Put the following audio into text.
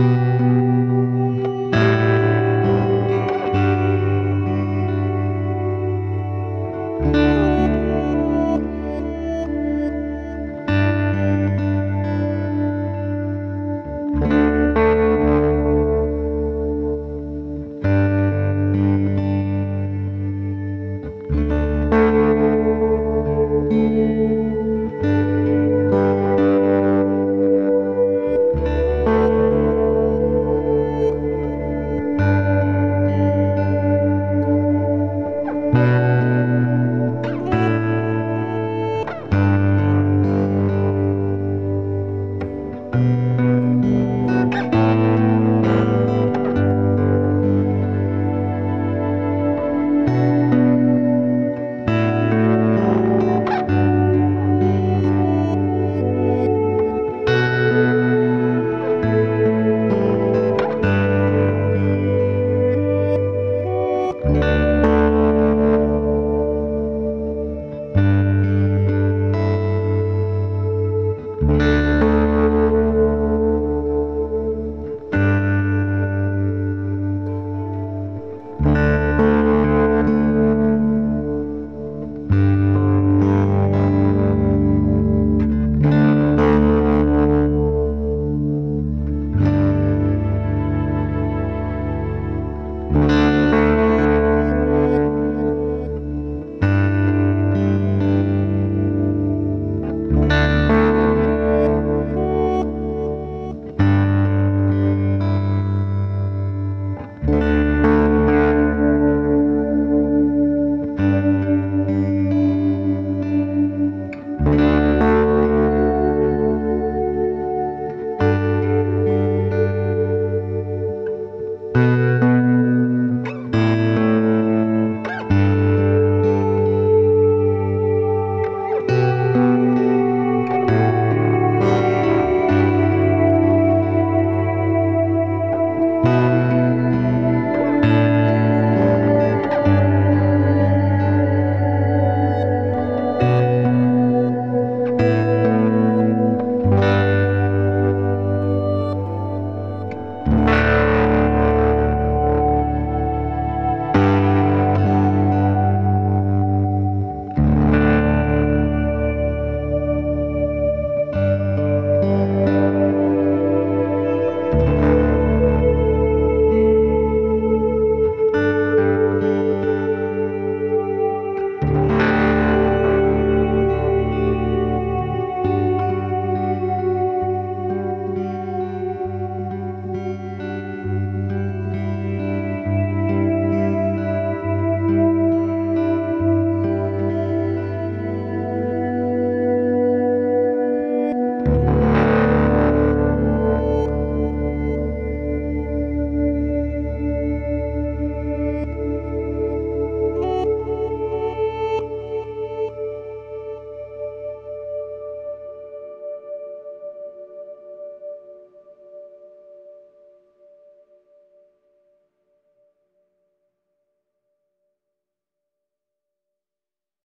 Música